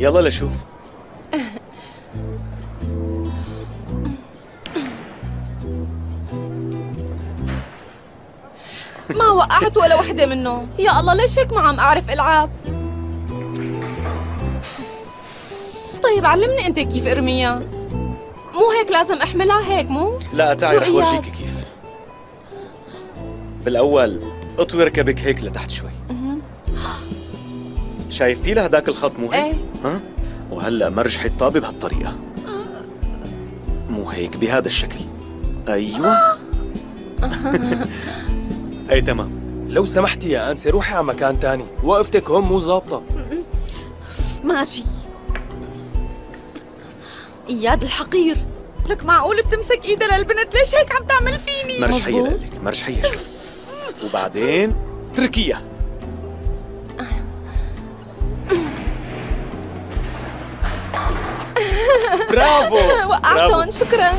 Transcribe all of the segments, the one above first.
يلا لشوف. ما وقعت ولا وحدة منهم يا الله ليش هيك ما عم أعرف ألعاب؟ طيب علمني أنت كيف أرميها. مو هيك لازم أحملها؟ هيك مو؟ لا تعي رح؟ ورجيك كيف. بالأول اطوي ركبك هيك لتحت شوي. شايفتي لها هداك الخط مو هيك؟ إيه. ها؟ وهلا مرجحي الطابة بهالطريقة. مو هيك بهذا الشكل. أيوة. أي تمام. لو سمحتي يا أنسة روحي على مكان تاني. وقفتك هون مو ظابطة. ماشي. إياد الحقير. لك معقول بتمسك ايدها للبنت؟ ليش هيك عم تعمل فيني؟ مرجحية. لك مرجحية. شوي وبعدين؟ اتركيها. برافو وقعتهم شكرا.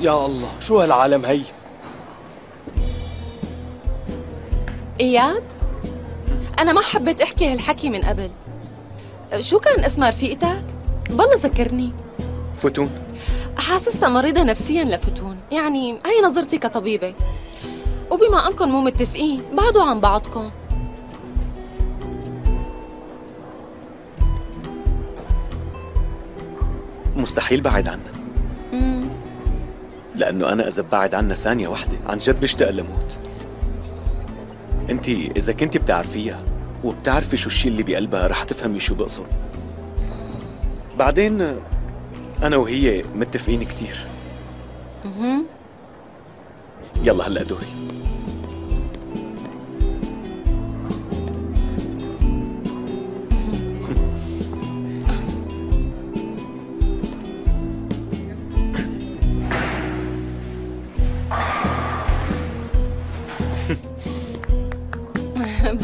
يا الله شو هالعالم هي؟ إياد أنا ما حبيت أحكي هالحكي من قبل. شو كان اسم رفيقتك؟ بالله ذكرني. فتون. حاسسها مريضة نفسيا لفتون. يعني هي نظرتي كطبيبة. وبما أنكم مو متفقين بعدوا عن بعضكم. مستحيل بعد عنها مم. لأنه أنا إذا بعد عنها ثانية واحدة عن جد بشتاق لموت. أنت إذا كنت بتعرفيها وبتعرفي شو الشي اللي بقلبها رح تفهمي شو بقصد. بعدين أنا وهي متفقين كتير. يلا هلأ دوري.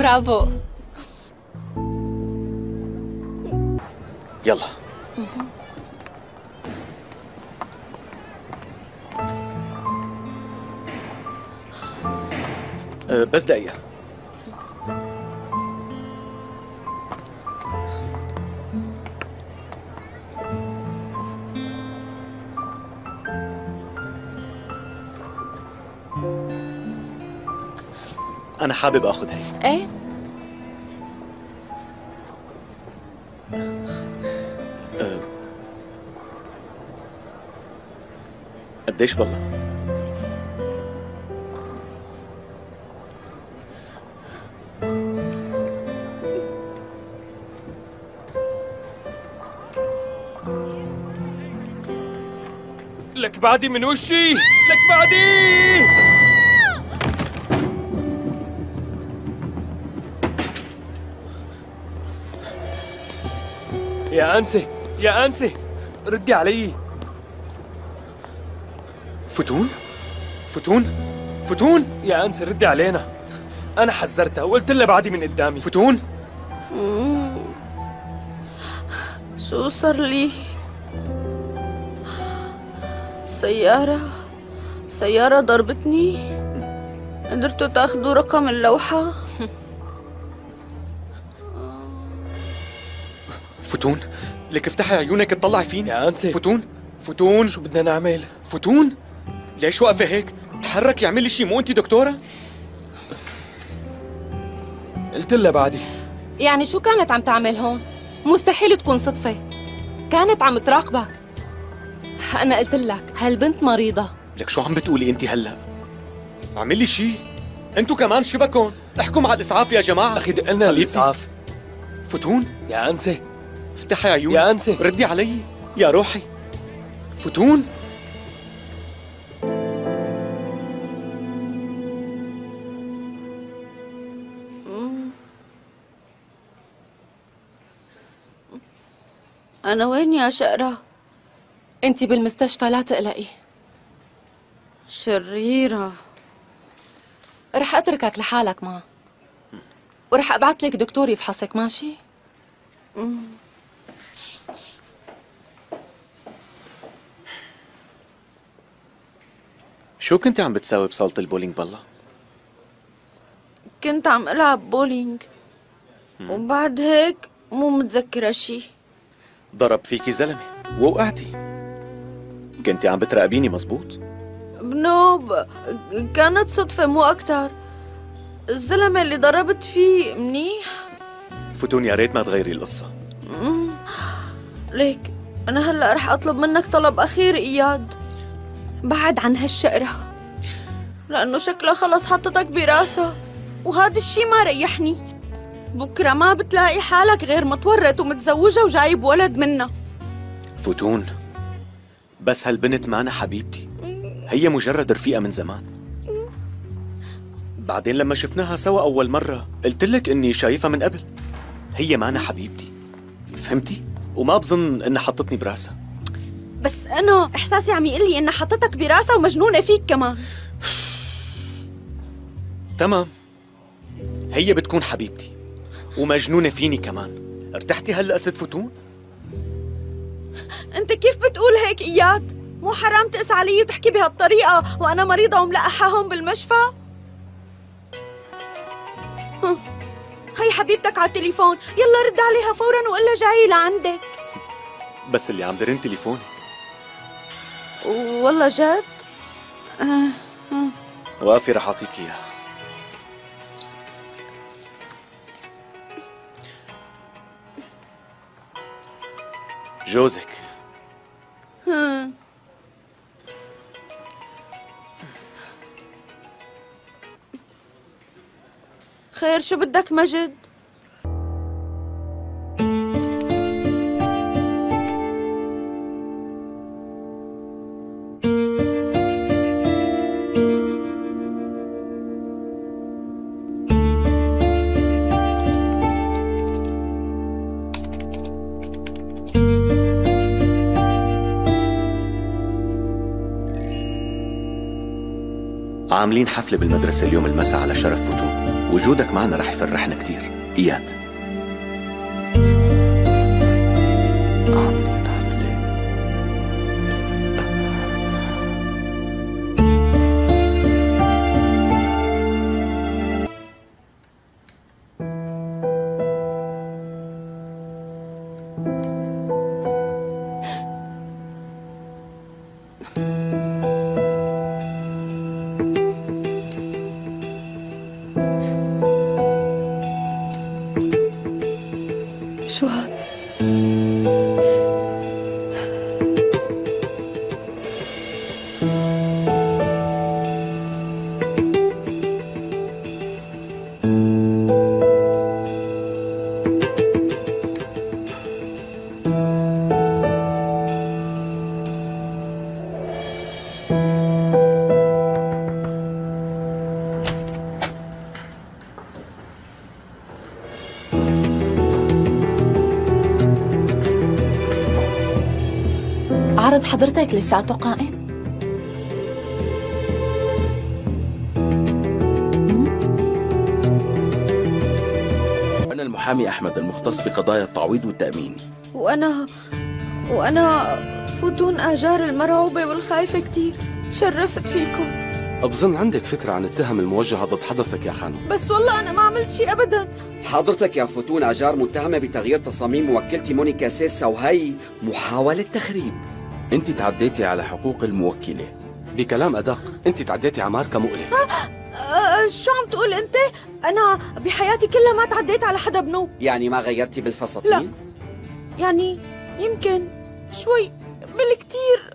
برافو يلا أه، بس دقيقة أنا حابب آخذ هي إيه قديش بالله؟ لك بعدي من وشي لك بعدي يا أنسة يا أنسة ردي علي فتون؟ فتون؟ فتون؟ يا أنسة ردي علينا أنا حذرتها وقلت لها بعدي من قدامي فتون؟ شو صار لي سيارة سيارة ضربتني قدرتوا تاخدوا رقم اللوحة فتون؟ لك افتحي عيونك اطلعي فيني يا أنسة فتون؟ فتون؟ شو بدنا نعمل فتون؟ ليش واقفة هيك؟ تحركي اعملي شيء مو انت دكتورة؟ قلت لها بعدي يعني شو كانت عم تعمل هون؟ مستحيل تكون صدفة كانت عم تراقبك أنا قلت لك هالبنت مريضة لك شو عم بتقولي انت هلأ؟ اعملي شيء انتو كمان شبكون احكوا مع الإسعاف يا جماعة أخي دق لنا. الإسعاف فتون يا أنسة افتحي عيونك يا أنسة. ردي علي. يا روحي. فتون. أنا وين يا شقرة؟ أنت بالمستشفى لا تقلقي. شريرة. رح أتركك لحالك معه ورح أبعت لك دكتور يفحصك ماشي؟ شو كنت عم بتساوي بصالة البولينج بالله؟ كنت عم ألعب بولينج. وبعد هيك مو متذكرة شي ضرب فيكي زلمة. ووقعتي. كنتي عم بتراقبيني مزبوط؟ بنوب كانت صدفة مو أكتر. الزلمة اللي ضربت فيه منيح. فتون يا ريت ما تغيري القصة. ليك أنا هلأ رح أطلب منك طلب أخير إياد. بعد عن هالشقرة. لأنه شكلها خلص حطتك براسها وهذا الشي ما ريحني. بكرة ما بتلاقي حالك غير متورط ومتزوجة وجايب ولد منها فتون بس هالبنت معنا حبيبتي. هي مجرد رفيقة من زمان. بعدين لما شفناها سوا أول مرة قلت لك إني شايفها من قبل. هي معنا حبيبتي. فهمتي؟ وما بظن إنها حطتني براسها. بس أنا إحساسي عم يقول لي إنها حطتك براسها ومجنونة فيك كمان تمام هي بتكون حبيبتي ومجنونة فيني كمان ارتحتي هلأ ست فتون؟ أنت كيف بتقول هيك إياد؟ مو حرام تقس علي وتحكي بهالطريقة وأنا مريضة وملقحة هون بالمشفى؟ هي حبيبتك على التليفون يلا رد عليها فورا وقلها جاي لعندك بس اللي عم برن تليفوني والله جد؟ آه. وقفي رح أعطيك إياه جوزك. خير شو بدك مجد؟ عاملين حفلة بالمدرسة اليوم المساء على شرف فتون وجودك معنا رح يفرحنا كتير. إياد. هاد؟ عرض لساته قائم؟ أنا المحامي أحمد المختص بقضايا التعويض والتأمين. وأنا وأنا فتون آجار المرعوبة والخايفة كتير. شرفت فيكم. بظن عندك فكرة عن التهم الموجهة ضد حضرتك يا خانم. بس والله أنا ما عملت شي أبدا. حضرتك يا فتون أجار متهمة بتغيير تصاميم موكلتي مونيكا سيسا وهي محاولة تخريب. أنت تعديتي على حقوق الموكلة بكلام أدق أنت تعديتي على ماركة مؤلمة أه شو عم تقول أنت؟ أنا بحياتي كلها ما تعديت على حدا بنوب يعني ما غيرتي بالفساتين؟ لا. يعني يمكن شوي بالكتير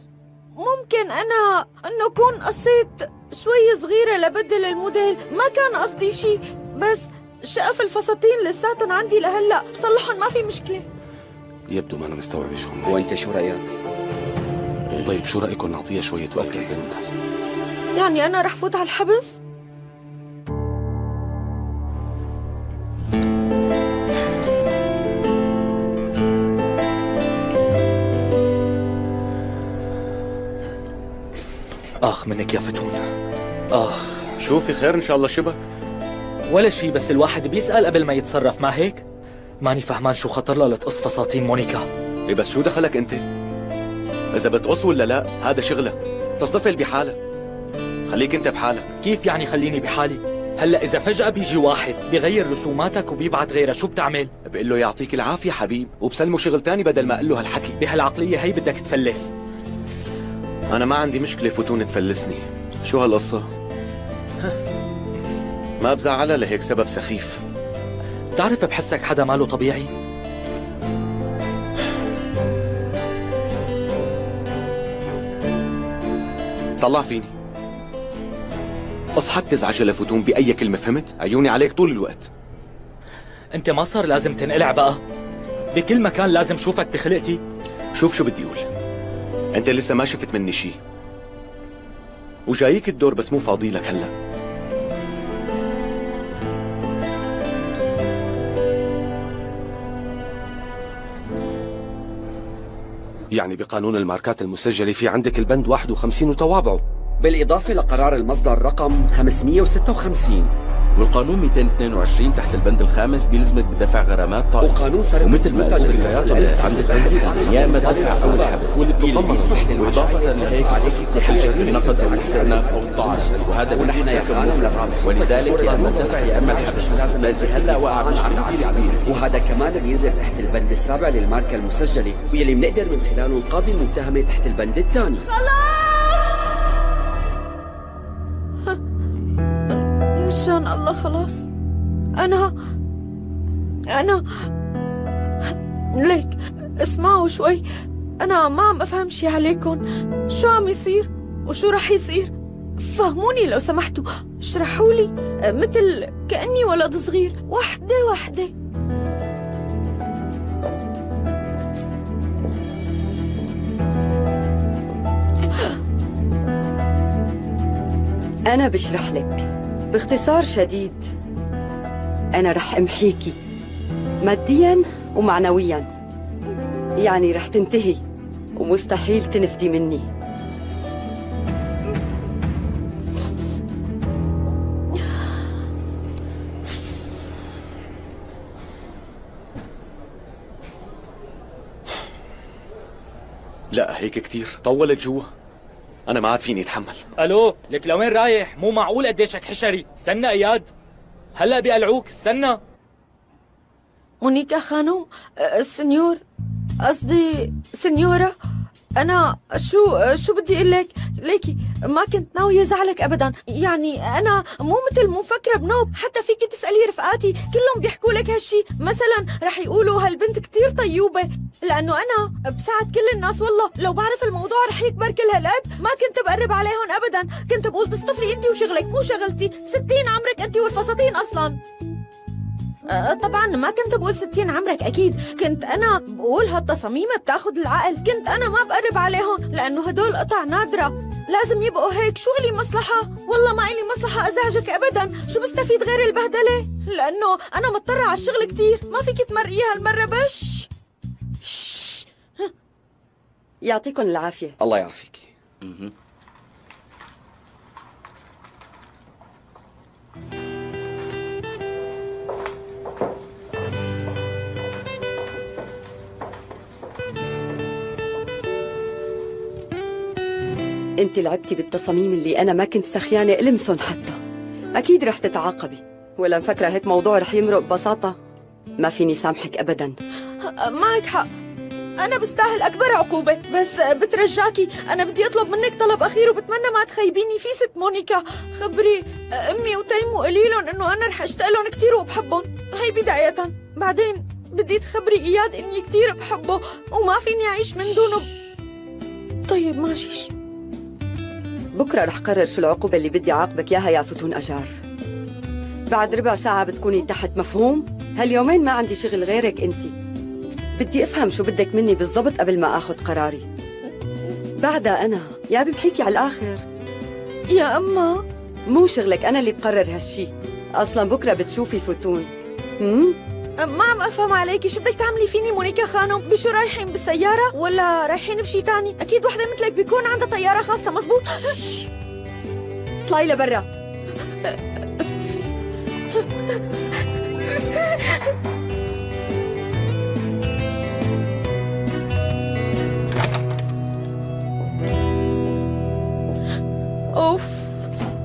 ممكن أنا أنه أكون قصيت شوي صغيرة لبدل الموديل ما كان قصدي شي بس شقف الفساتين لساتهم عندي لهلأ بصلحهم ما في مشكلة يبدو ما أنا مستوعب شو عم وأنت شو رأيك؟ طيب شو رأيكم نعطيها شوية وقت للبنت يعني أنا رح فوت على الحبس؟ آخ منك يا فتون آخ شوفي خير إن شاء الله شبك ولا شي بس الواحد بيسأل قبل ما يتصرف ما هيك؟ ماني فهمان شو خطر لها لتقص فساتين مونيكا إيه بس شو دخلك أنت؟ إذا بتقص ولا لا هذا شغلك تصطفل بحالك خليك أنت بحالك كيف يعني خليني بحالي؟ هلأ إذا فجأة بيجي واحد بغير رسوماتك وبيبعت غيرها شو بتعمل؟ بقول له يعطيك العافية حبيب وبسلمه شغل تاني بدل ما قال له هالحكي بهالعقلية هي بدك تفلس أنا ما عندي مشكلة فتون تفلسني شو هالقصة؟ ما بزعلها لهيك سبب سخيف بتعرف بحسك حدا ماله طبيعي؟ طلع فيني. اصحك تزعج لفتون بأي كلمة فهمت؟ عيوني عليك طول الوقت. أنت ما صار لازم تنقلع بقى. بكل مكان لازم شوفك بخلقتي. شوف شو بدي أقول. أنت لسه ما شفت مني شي. وجايك الدور بس مو فاضي لك هلا. يعني بقانون الماركات المسجلة في عندك البند 51 وتوابعه بالإضافة لقرار المصدر رقم 556 والقانون 222 تحت البند الخامس بيلزمك بدفع غرامات طائفة. وقانون سرقة ومثل ما قلت الحياة عندك بنزين يا اما تدفع أو الحبس واللي بتتضمن واضافة لهيك جريمة نقض أو الاستئناف أو الطعن وهذا ونحن يا مسلم ولذلك يا أما تدفع يا اما الحبس فانت هلا واقع كبيرة وهذا كمان بينزل تحت البند السابع للماركة المسجلة واللي بنقدر من خلاله نقاضي المتهمة تحت البند الثاني. مشان الله خلاص. أنا أنا ليك اسمعوا شوي. أنا ما عم أفهم شي عليكم. شو عم يصير؟ وشو رح يصير؟ فهموني لو سمحتوا. اشرحوا لي مثل كأني ولد صغير. وحدة وحدة. أنا بشرح لك. باختصار شديد. أنا رح أمحيكي ماديا ومعنويا. يعني رح تنتهي ومستحيل تنفدي مني. لا هيك كتير. طولت جوا. أنا ما عاد فيني أتحمل. ألو لك لوين رايح؟ مو معقول قديشك حشري. استنى إياد. هلأ بيقلعوك استنى. مونيكا خانم سنيور. قصدي سنيورة. أنا شو شو بدي أقول لك؟ ليكي ما كنت ناوية زعلك أبدا. يعني أنا مو مثل مو مفكرة بنوب. حتى فيكي تسألي رفقاتي كلهم بيحكوا لك هالشي. مثلا رح يقولوا هالبنت كتير طيوبة. لأنه أنا بساعد كل الناس والله لو بعرف الموضوع رح يكبر كل هالقد. ما كنت بقرب عليهم أبدا. كنت بقول تصطفلي أنت وشغلك مو شغلتي. ستين عمرك أنت والفساتين أصلا. أه، طبعا ما كنت بقول ستين عمرك أكيد. كنت أنا بقول هالتصاميم بتاخد العقل. كنت أنا ما بقرب عليهم لأنه هدول قطع نادرة. لازم يبقوا هيك. شو لي مصلحة؟ والله ما إلي مصلحة أزعجك ابدا. شو بستفيد غير البهدلة؟ لأنه أنا مضطرة على الشغل كتير. ما فيك تمرقيها هالمرة بس. يعطيكم العافية. الله يعافيك. انت لعبتي بالتصاميم اللي أنا ما كنت سخيانة المسن حتى. أكيد رح تتعاقبي. ولا مفكرة هيك موضوع رح يمرق ببساطة. ما فيني سامحك ابدا. معك حق. أنا بستاهل أكبر عقوبة. بس بترجاكي. أنا بدي أطلب منك طلب أخير وبتمنى ما تخيبيني. في ست مونيكا. خبري أمي وتيم وقولي لهم إنه أنا رح أشتاق لهم كثير وبحبهم. هي بداية. بعدين بدي تخبري إياد إني كثير بحبه وما فيني أعيش من دونه. طيب ماشيش. بكرة رح قرر شو العقوبة اللي بدي عاقبك ياها يا فتون أجار. بعد ربع ساعة بتكوني تحت مفهوم. هاليومين ما عندي شغل غيرك انت بدي أفهم شو بدك مني بالضبط قبل ما آخذ قراري. بعدها أنا يا بمحيكي على الآخر. يا اما مو شغلك أنا اللي بقرر هالشي. أصلا بكرة بتشوفي فتون. هم؟ ما عم أفهم عليكي شو بدك تعملي فيني مونيكا خانم؟ بشو رايحين؟ بالسيارة ولا رايحين بشي تاني؟ أكيد وحدة مثلك بيكون عندها طيارة خاصة مزبوط اطلعي لبرا. أوف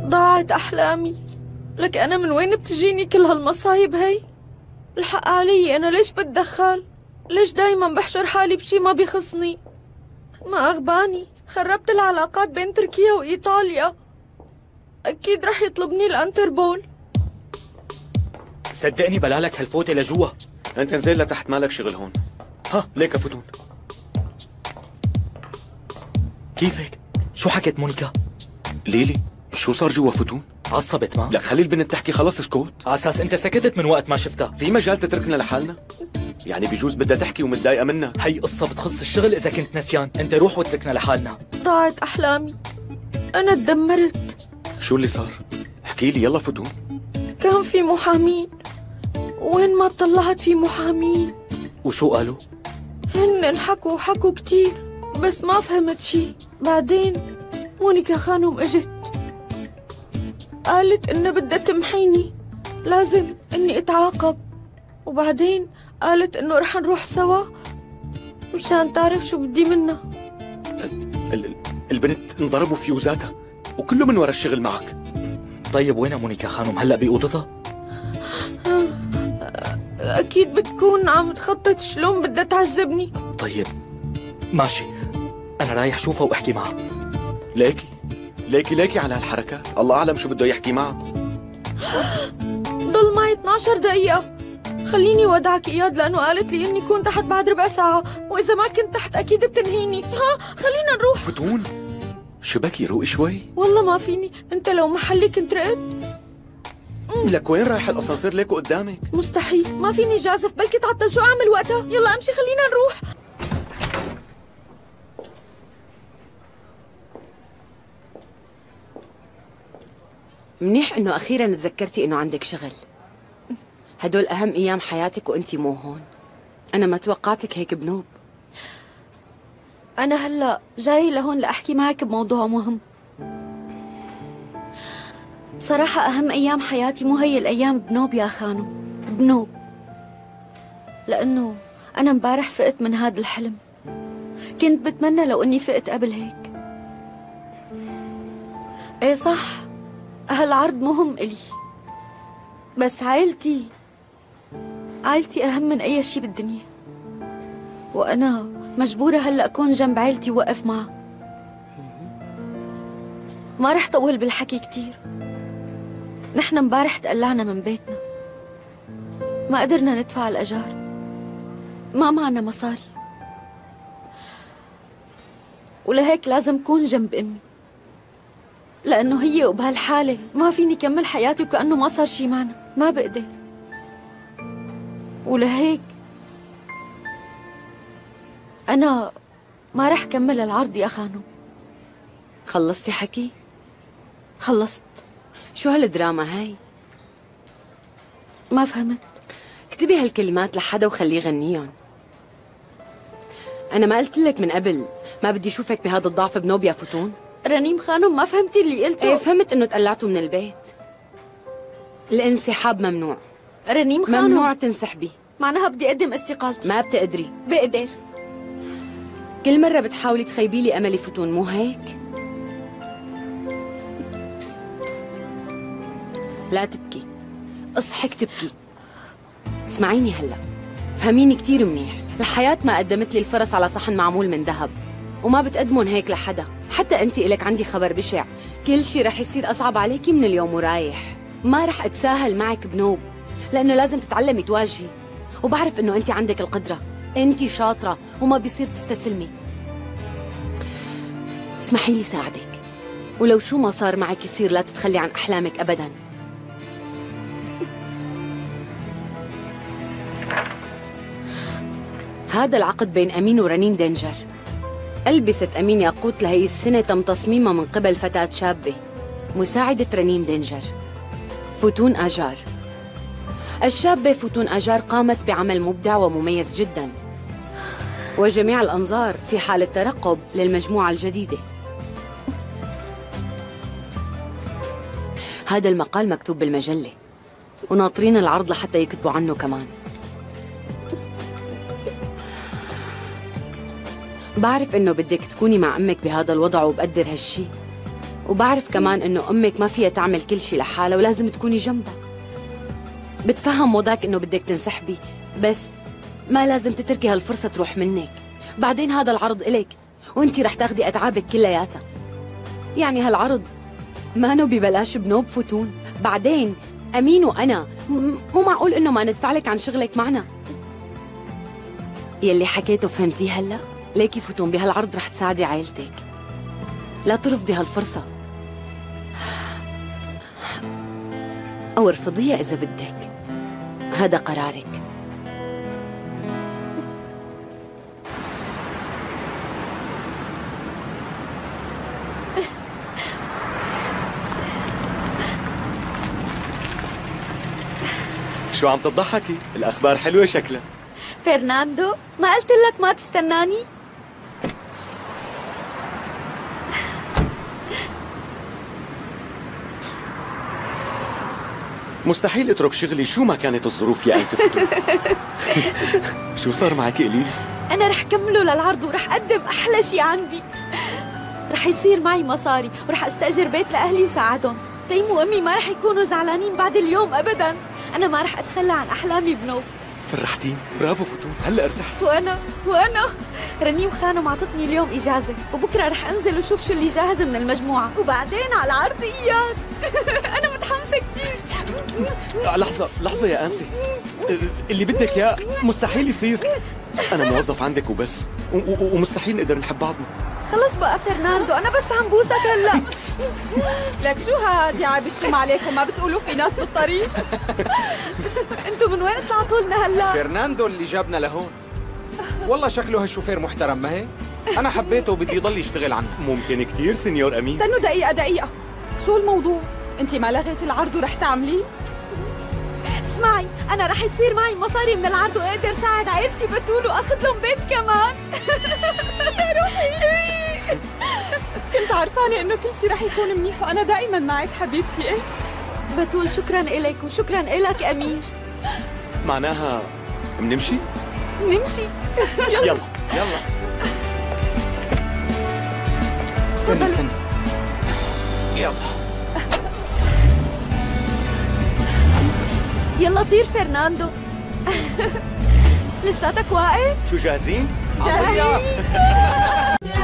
ضاعت أحلامي. لك أنا من وين بتجيني كل هالمصايب هي؟ الحق علي أنا ليش بتدخل؟ ليش دايما بحشر حالي بشي ما بيخصني؟ ما أغباني خربت العلاقات بين تركيا وإيطاليا أكيد رح يطلبني الأنتربول صدقني بلالك هالفوتة لجوا أنت نزل لتحت مالك شغل هون ها ليك فتون كيفك؟ شو حكت مونيكا؟ ليلي شو صار جوا فتون؟ عصبت ما؟ لك خلي البنت تحكي خلص اسكت. على أساس أنت سكتت من وقت ما شفتها. في مجال تتركنا لحالنا؟ يعني بجوز بدها تحكي ومتضايقة منا هي قصة بتخص الشغل إذا كنت نسيان. أنت روح واتركنا لحالنا. ضاعت أحلامي. أنا تدمرت. شو اللي صار؟ احكي لي يلا فتون كان في محامين. وين ما طلعت في محامين. وشو قالوا؟ هن حكوا وحكوا كتير بس ما فهمت شي. بعدين مونيكا خانم إجت. قالت انها بدها تمحيني. لازم إني أتعاقب. وبعدين قالت إنه رح نروح سوا مشان تعرف شو بدي منها. ال- ال- البنت انضربوا فيوزاتها وكله من ورا الشغل معك. طيب وين مونيكا خانم؟ هلأ بأوضتها؟ أكيد بتكون عم تخطط شلون بدها تعذبني. طيب ماشي. أنا رايح شوفها وأحكي معها. ليكي؟ ليكي ليكي على هالحركات الله أعلم شو بده يحكي معها ضل معي 12 دقيقة. خليني ودعك إياد لأنه قالت لي إني كون تحت بعد ربع ساعة وإذا ما كنت تحت أكيد بتنهيني. ها خلينا نروح. فتون شبكي روقي شوي؟ والله ما فيني. أنت لو محلي كنت رقت؟ لك وين رايح الاسانسير ليكو قدامك. مستحيل. ما فيني جازف بلكي تعطل. شو أعمل وقتها؟ يلا أمشي خلينا نروح. منيح إنه أخيرا تذكرتي إنه عندك شغل. هدول أهم أيام حياتك وانتي مو هون. أنا ما توقعتك هيك بنوب. أنا هلأ جاي لهون لأحكي معك بموضوع مهم. بصراحة أهم أيام حياتي مو هي الأيام بنوب يا خانو. بنوب. لأنه أنا مبارح فقت من هذا الحلم. كنت بتمنى لو إني فقت قبل هيك. إيه صح. هالعرض مهم إلي. بس عائلتي عائلتي أهم من أي شي بالدنيا. وأنا مجبورة هلأ أكون جنب عائلتي ووقف معها. ما رح طول بالحكي كتير. نحن مبارح تقلعنا من بيتنا. ما قدرنا ندفع الأجار. ما معنا مصاري. ولهيك لازم كون جنب أمي. لأنه هي وبهالحالة ما فيني كمل حياتي وكأنه ما صار شي معنا. ما بقدر. ولهيك أنا ما رح كمل العرض يا خانو. خلصتي حكي؟ خلصت. شو هالدراما هاي؟ ما فهمت. اكتبي هالكلمات لحدا وخليه يغنيهم. أنا ما قلت لك من قبل ما بدي أشوفك بهذا الضعف بنوب يا فتون. رنيم خانم ما فهمتي اللي قلته؟ إيه فهمت إنه تقلعتوا من البيت. الانسحاب ممنوع. رنيم خانم؟ ممنوع تنسحبي معناها بدي أقدم استقالتي. ما بتقدري. بقدر. كل مرة بتحاولي تخيبي لي أملي فتون مو هيك؟ لا تبكي. اصحك تبكي اسمعيني هلا. فهميني كتير منيح. الحياة ما قدمت لي الفرص على صحن معمول من ذهب. وما بتقدمن هيك لحدا. حتى انت إلك عندي خبر بشع. كل شي رح يصير أصعب عليكي من اليوم ورايح. ما رح أتساهل معك بنوب لأنه لازم تتعلمي تواجهي. وبعرف إنه أنت عندك القدرة. أنت شاطرة وما بيصير تستسلمي. اسمحي لي ساعدك. ولو شو ما صار معك يصير لا تتخلي عن أحلامك أبداً. هذا العقد بين أمين ورنين دينجر. ألبسة أمين ياقوت لهي السنة تم تصميمها من قبل فتاة شابة مساعدة رنين دينجر. فتون آجار. الشابة فتون آجار قامت بعمل مبدع ومميز جدا. وجميع الأنظار في حالة ترقب للمجموعة الجديدة. هذا المقال مكتوب بالمجلة. وناطرين العرض لحتى يكتبوا عنه كمان. بعرف إنه بدك تكوني مع أمك بهذا الوضع وبقدر هالشي. وبعرف كمان إنه أمك ما فيها تعمل كل شيء لحالها ولازم تكوني جنبها. بتفهم وضعك إنه بدك تنسحبي بس ما لازم تتركي هالفرصة تروح منك. بعدين هذا العرض إلك وإنتي رح تاخدي أتعابك كلياتها. يعني هالعرض ما نو ببلاش بنوب فتون. بعدين أمين وأنا مو معقول إنه ما ندفع لك عن شغلك معنا. يلي حكيته فهمتيه هلأ؟ ليكي فتون بهالعرض رح تساعدي عائلتك. لا ترفضي هالفرصة. أو ارفضيها إذا بدك. هذا قرارك. شو عم تضحكي؟ الأخبار حلوة شكلها. فرناندو ما قلت لك ما تستناني؟ مستحيل اترك شغلي. شو ما كانت الظروف يا فتون شو صار معك قليل؟ أنا رح كمله للعرض ورح أقدم أحلى شي عندي. رح يصير معي مصاري ورح أستأجر بيت لأهلي وساعدهم. تيم وأمي ما رح يكونوا زعلانين بعد اليوم ابدا. أنا ما رح أتخلى عن أحلامي بنوب. فرحتيني برافو فتون هلأ ارتحت وأنا وأنا رنيم خانم عطتني اليوم إجازة وبكرة رح أنزل وشوف شو اللي جاهز من المجموعة. وبعدين على العرض اياد أنا لحظة لحظة يا أنسة اللي بدك إياه مستحيل يصير. أنا موظف عندك وبس و- و- ومستحيل نقدر نحب بعضنا. خلص بقى فرناندو أنا بس عم بوسك هلأ. لك شو هاد يا عبي شو ما عليكم؟ ما بتقولوا في ناس بالطريق؟ أنتوا من وين طلعتوا لنا هلأ؟ فرناندو اللي جابنا لهون. والله شكله هالشوفير محترم ما هيك؟ أنا حبيته وبدي يضل يشتغل عنا. ممكن كتير سنيور أمين. استنوا دقيقة دقيقة. شو الموضوع؟ انت ما لغيتي العرض ورح تعمليه؟ اسمعي أنا رح يصير معي مصاري من العرض وقادر ساعد عائلتي. بتول واخذ لهم بيت كمان. يا روحي. كنت عرفانة إنه كل شيء رح يكون منيح وأنا دائما معك حبيبتي. إيه؟ بتول شكرا إلك وشكرا إلك أمير. معناها بنمشي؟ نمشي يلا يلا. استنى استنى يلا. يلا طير فرناندو لساتك واقف؟ شو جاهزين؟ جاهزين